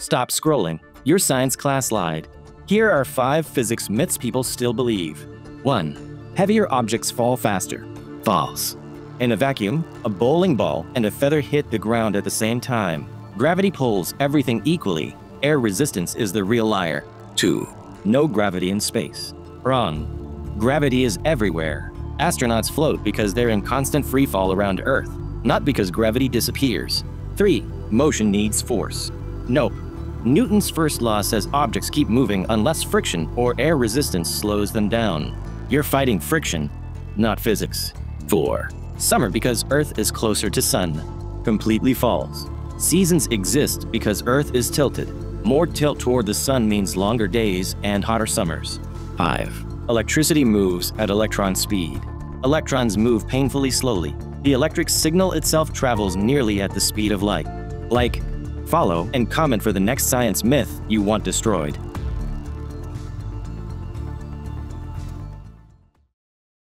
Stop scrolling. Your science class lied. Here are five physics myths people still believe. 1. Heavier objects fall faster. False. In a vacuum, a bowling ball and a feather hit the ground at the same time. Gravity pulls everything equally. Air resistance is the real liar. 2. No gravity in space. Wrong. Gravity is everywhere. Astronauts float because they're in constant free fall around Earth, not because gravity disappears. 3. Motion needs force. Nope. Newton's first law says objects keep moving unless friction or air resistance slows them down. You're fighting friction, not physics. 4. Summer because Earth is closer to Sun. Completely false. Seasons exist because Earth is tilted. More tilt toward the Sun means longer days and hotter summers. 5. Electricity moves at electron speed. Electrons move painfully slowly. The electric signal itself travels nearly at the speed of light. Like, follow, and comment for the next science myth you want destroyed.